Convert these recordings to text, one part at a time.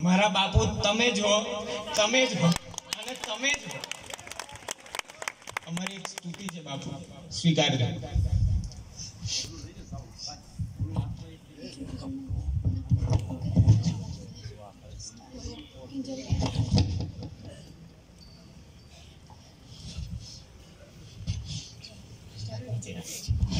મારા બાપુ તમે જ હો તમે જ હો અને તમે જ હો અમારી એક સ્તુતિ છે બાપુ સ્વીકારજો હે ગુરુદેવ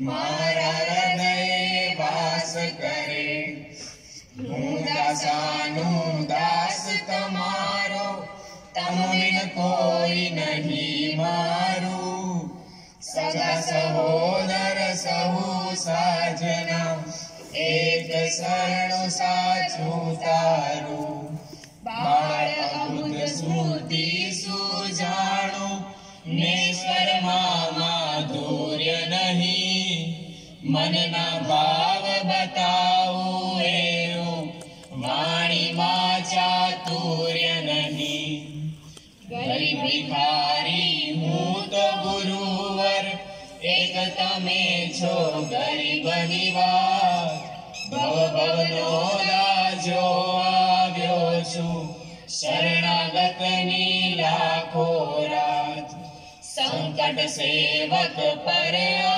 મારા હૃદયે વાસ કરે હું દાસાનું દાસ તમારો તમવિન કોઈ નહીં મારું સગા સહોદર સહુ સાજના એક શરણું સાચું તારું બાળ અબુધ સ્મૃતિ સુજાણું નેશ્વરમાં મનના ભાવ બતાવું એવું વાણીમાં ચાતુર્ય નહીં ગરીબ ભિખારી હું તો ગુરુવર એક તમે છો ગરીબની વાત ભવ ભવનો દાજો આવ્યો છું શરણાગતની લાખો રાત સંકટ સેવક પર આવે તો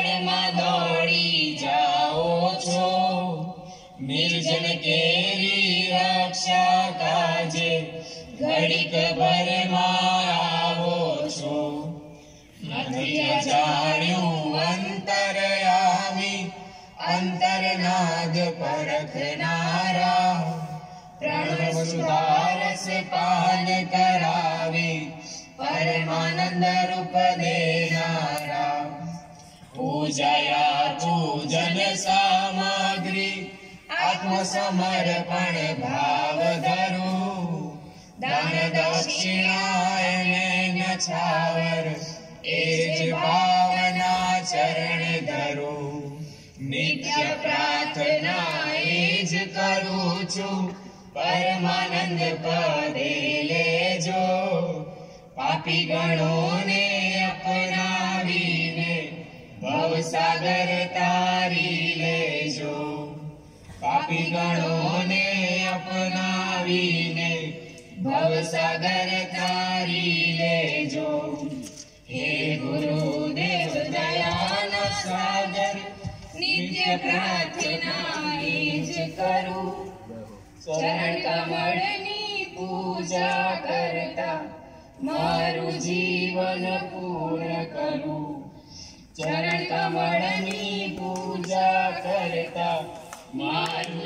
પડમાં દોડી જાઓ છો નિર્જન કેરી રક્ષા કાજે ઘડીક ભરમાં આવો છો નથી અજાણ્યું અંતરયામી અંતરનાદ પરખનારા પ્રાણ સુધારસ પાન કરાવે પરમાનંદ રૂપ દેનારા पूजया पूजन सामग्री आत्मसमर्पण भाव धरो दान दक्षिणायन छावर। एज भावना चरण धरो। नित्य प्रार्थना एज करू छु परमानंद या जन पापी गणों ने अपनावि ભવસાગર તારી લેજો. પાપી ગણોને અપનાવીને ભવસાગર તારી લેજો. હે ગુરુદેવ દયાન સાગર, નિત્ય પ્રાર્થના જ કરું. ચરણ કમળની પૂજા કરતા મારું જીવન પૂર્ણ કરું. चरण कमल पूजा करता। मारु